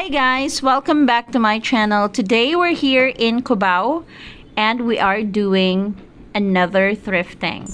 Hi guys, welcome back to my channel. Today we're here in Cubao and we are doing another thrifting.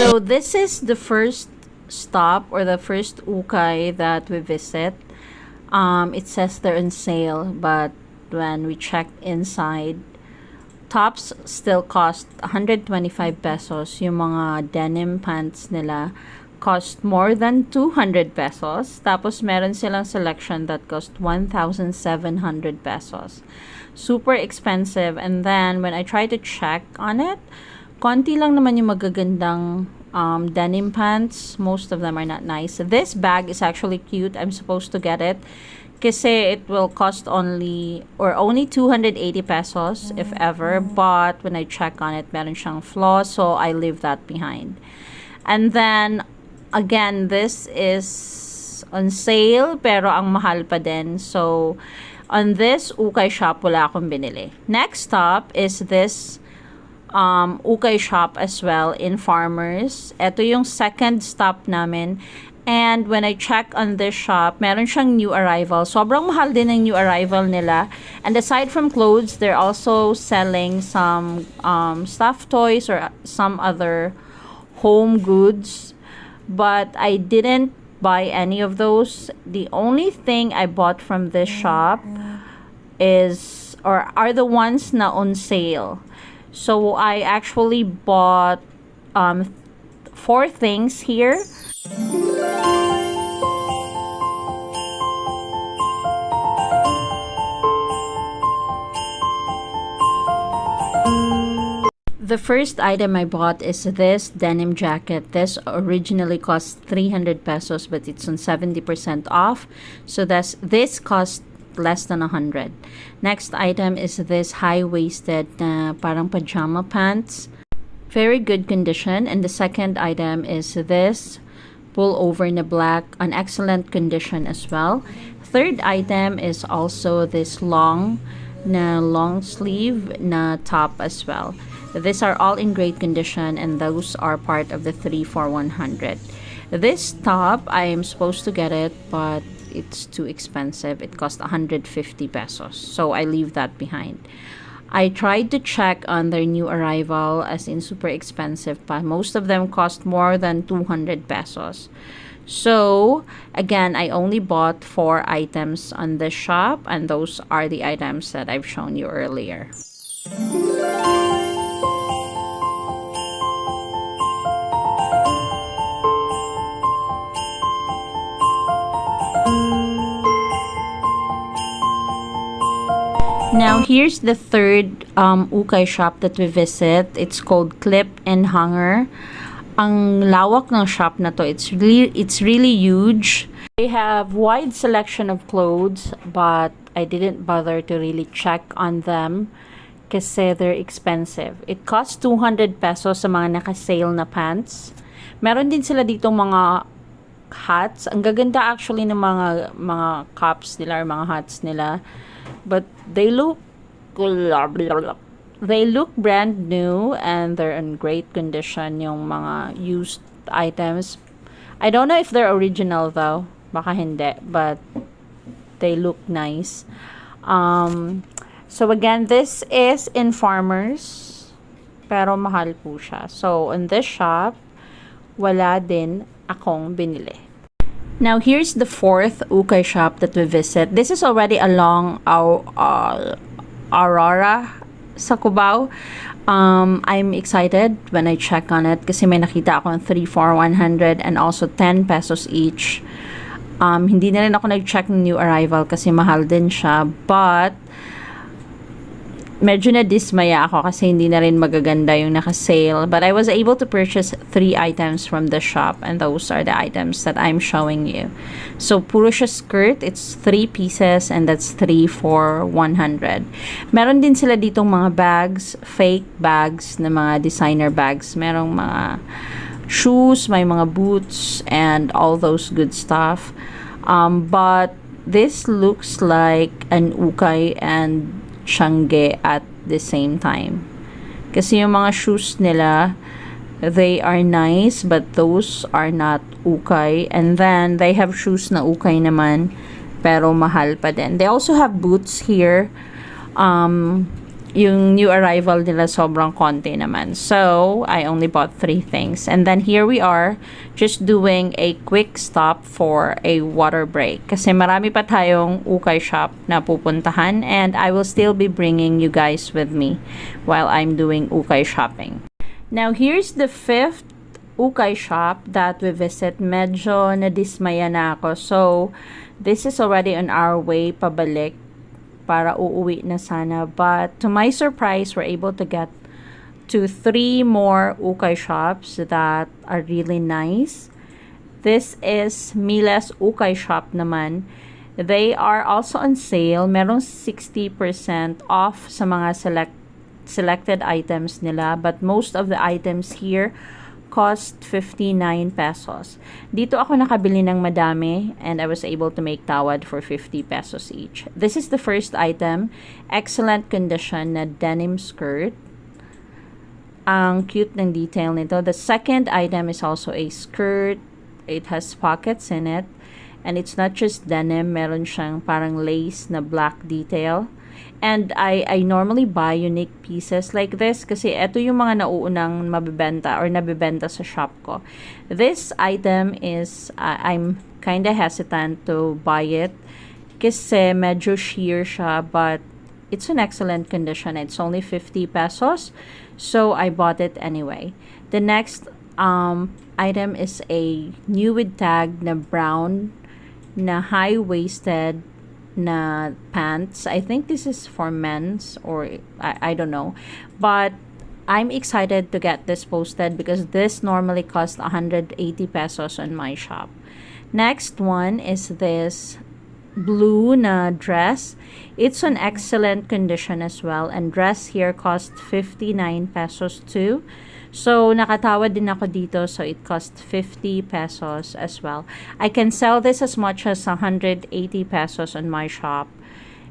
So this is the first stop or the first ukay that we visit. Um, it says they're on sale, but when we checked inside, tops still cost 125 pesos. Yung mga denim pants nila cost more than 200 pesos. Tapos meron silang selection that cost 1,700 pesos. Super expensive. And then when I try to check on it, konti lang naman yung magagandang um, denim pants. Most of them are not nice. This bag is actually cute. I'm supposed to get it. Kasi it will cost only or only 280 pesos if ever. But when I check on it, meron siyang flaw. So I leave that behind. And then, again, this is on sale. Pero ang mahal pa din. So, on this ukay shop, wala akong binili. Next stop is this um, ukay shop as well in Farmers. Ito yung second stop namin. And when I check on this shop, meron siyang new arrival. Sobrang mahal din ang new arrival nila. And aside from clothes, they're also selling some um, stuffed toys or some other home goods. But I didn't buy any of those. The only thing I bought from this shop is or are the ones na on sale. So I actually bought um, four things here. The first item I bought is this denim jacket. This originally cost 300 pesos but it's on 70% off. So that's this cost less than 100. Next item is this high-waisted uh, parang pajama pants. Very good condition. And the second item is this pullover in the black, an excellent condition as well. Third item is also this long na long sleeve na top as well. These are all in great condition and those are part of the 3 for 100. This top, I am supposed to get it, but it's too expensive. It cost 150 pesos. So I leave that behind. I tried to check on their new arrival as in super expensive, but most of them cost more than 200 pesos. So, again, I only bought four items on the shop, and those are the items that I've shown you earlier. Now, here's the third um, ukay shop that we visit. It's called Clip and Hanger. Ang lawak ng shop na to, it's really, it's really huge. They have wide selection of clothes, but I didn't bother to really check on them kasi they're expensive. It costs 200 pesos sa mga naka-sale na pants. Meron din sila dito mga hats. Ang gaganda actually ng mga mga cups nila or mga hats nila but they look they look brand new and they're in great condition yung mga used items. I don't know if they're original though. Baka hindi. But they look nice. Um, so again, this is in Farmers. Pero mahal po siya. So, in this shop, wala din akong binili. Now, here's the fourth ukay shop that we visit. This is already along our uh, Aurora sa Cubao. Um, I'm excited when I check on it kasi may nakita ako ng 3 for 100 and also 10 pesos each. Um, hindi na rin ako nag-check ng new arrival kasi mahal din siya. But, medyo na-dismaya ako kasi hindi na rin magaganda yung naka-sale. But I was able to purchase three items from the shop and those are the items that I'm showing you. So, puro siya skirt. It's three pieces and that's three for 100. Meron din sila ditong mga bags, fake bags na mga designer bags. Merong mga shoes, may mga boots, and all those good stuff. Um, but this looks like an ukay and Changge at the same time. Kasi yung mga shoes nila, they are nice but those are not ukay. And then they have shoes na ukay naman pero mahal pa din. They also have boots here. Um, yung new arrival nila sobrang konti naman. So, I only bought three things. And then here we are, just doing a quick stop for a water break. Kasi marami pa tayong ukay shop na pupuntahan and I will still be bringing you guys with me while I'm doing ukay shopping. Now, here's the fifth ukay shop that we visit. Medyo nadismaya na ako. So, this is already on our way pabalik para uuwi na sana. But to my surprise, we're able to get to three more ukay shops that are really nice. This is Mila's Ukay Shop naman. They are also on sale. Merong 60% off sa mga select selected items nila. But most of the items here cost 59 pesos. Dito ako nakabili ng madami and I was able to make tawad for 50 pesos each. This is the first item. Excellent condition na denim skirt. Ang cute ng detail nito. The second item is also a skirt. It has pockets in it. And it's not just denim. Meron siyang parang lace na black detail. And I, I normally buy unique pieces like this kasi ito yung mga nauunang mabibenta or nabibenta sa shop ko. This item is, uh, I'm kind of hesitant to buy it kasi medyo sheer siya but it's in excellent condition. It's only 50 pesos. So I bought it anyway. The next um, item is a new with tag na brown na high-waisted na pants. I think this is for men's or I, I don't know. But I'm excited to get this posted because this normally costs 180 pesos on my shop. Next one is this blue na dress. It's an excellent condition as well and dress here cost 59 pesos too. So, nakatawad din ako dito. So, it cost 50 pesos as well. I can sell this as much as 180 pesos on my shop.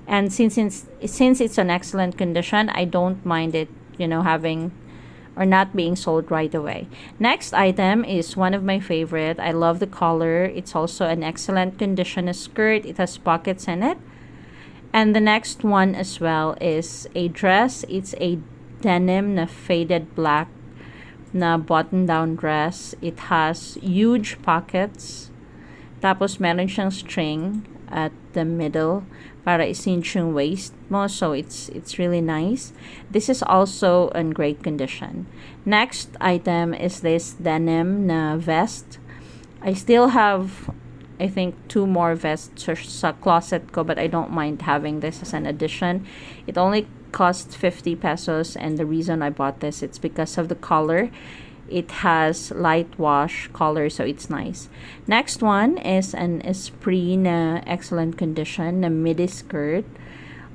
And since it's, since it's an excellent condition, I don't mind it, you know, having or not being sold right away. Next item is one of my favorite. I love the color. It's also an excellent condition skirt. It has pockets in it. And the next one as well is a dress. It's a denim na faded black na button-down dress. It has huge pockets. Tapos, meron siyang string at the middle para isinch yung waist mo. So, it's, it's really nice. This is also in great condition. Next item is this denim na vest. I still have, I think, two more vests sa closet ko, but I don't mind having this as an addition. It only cost 50 pesos and the reason I bought this it's because of the color it has light wash color so it's nice. Next one is an esprit na excellent condition na midi skirt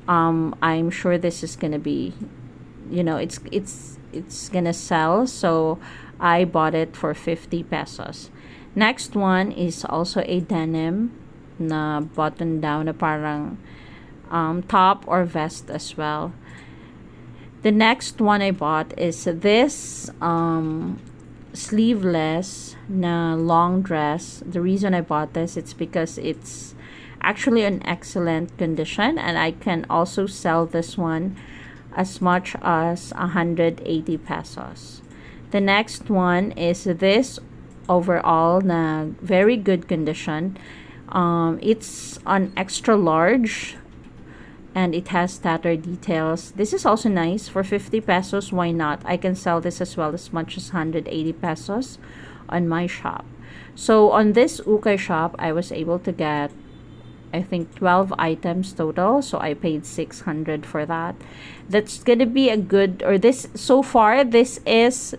um i'm sure this is gonna be you know it's it's it's gonna sell so i bought it for 50 pesos. Next one is also a denim na button down na parang um, top or vest as well the next one I bought is this um, sleeveless na long dress. The reason I bought this it's because it's actually an excellent condition and I can also sell this one as much as 180 pesos. The next one is this overall na very good condition. Um, it's an extra large and it has tatter details. This is also nice for 50 pesos. Why not? I can sell this as well as much as 180 pesos on my shop. So on this Ukay shop, I was able to get I think 12 items total. So I paid 600 for that. That's to be a good or this so far this is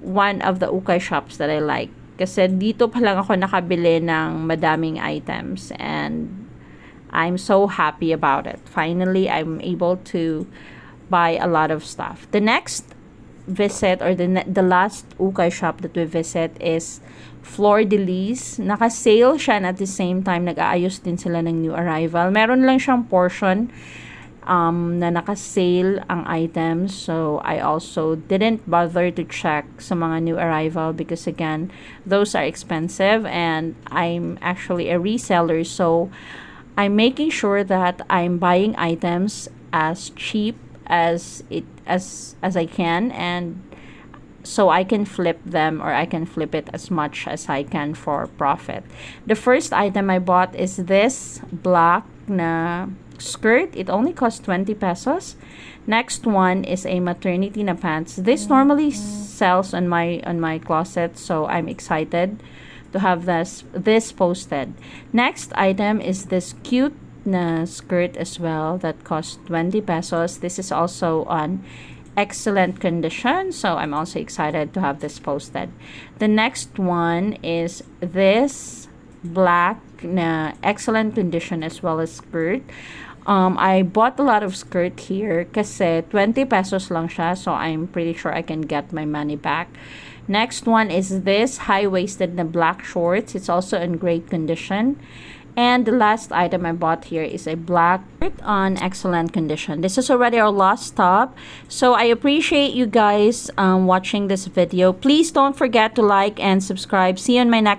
one of the Ukay shops that I like. Kasi dito pa lang ako nakabili ng madaming items and I'm so happy about it. Finally, I'm able to buy a lot of stuff. The next visit or the the last ukay shop that we visit is Flor de Lis. Naka-sale siya at the same time, nag-aayos din sila ng new arrival. Meron lang siyang portion um, na naka-sale ang items. So, I also didn't bother to check sa mga new arrival because again, those are expensive and I'm actually a reseller. So, I'm making sure that I'm buying items as cheap as it as as I can and so I can flip them or I can flip it as much as I can for profit. The first item I bought is this black na skirt. It only cost 20 pesos. Next one is a maternity na pants. This normally mm. sells on my on my closet, so I'm excited to have this this posted. Next item is this cute na skirt as well that cost 20 pesos. This is also on excellent condition, so I'm also excited to have this posted. The next one is this black na excellent condition as well as skirt. Um, I bought a lot of skirt here kasi 20 pesos lang siya, so I'm pretty sure I can get my money back. Next one is this high-waisted black shorts. It's also in great condition. And the last item I bought here is a black on excellent condition. This is already our last stop. So I appreciate you guys um, watching this video. Please don't forget to like and subscribe. See you in my next